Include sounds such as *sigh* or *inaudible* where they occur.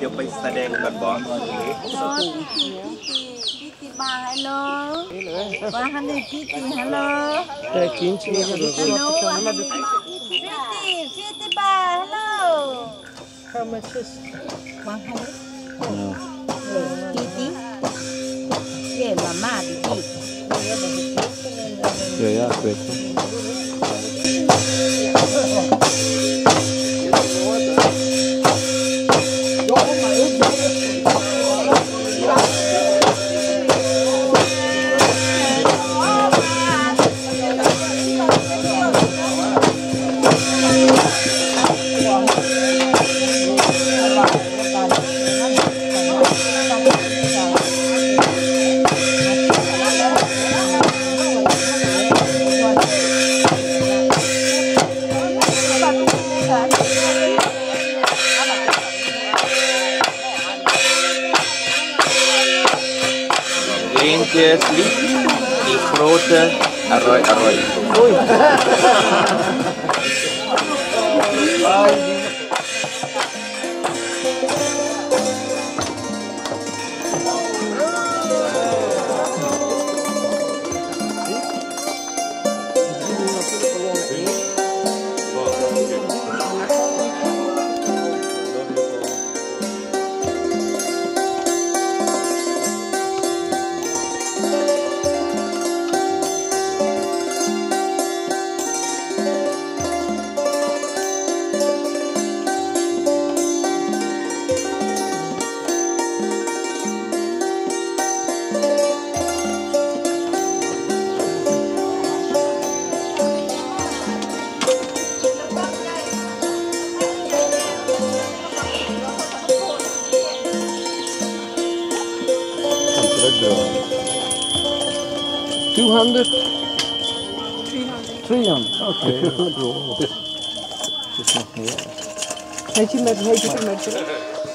ខ្ញុំបិស្ដែងបាត់បងបាហេឡូបាហានីគីទីហេឡូតែគីឈ្មោះរបស់ខ្ញុំមកដូចទីទីទីបាហេឡូខមសិសបាហានីទីទីយេម៉ាម៉ាទីទីយេយ៉ាពេទ្យ Thank you. gente, flip y fruta, arroyo. arroyo. 200? 300. 300, okay. *laughs* Just not here. met, had je met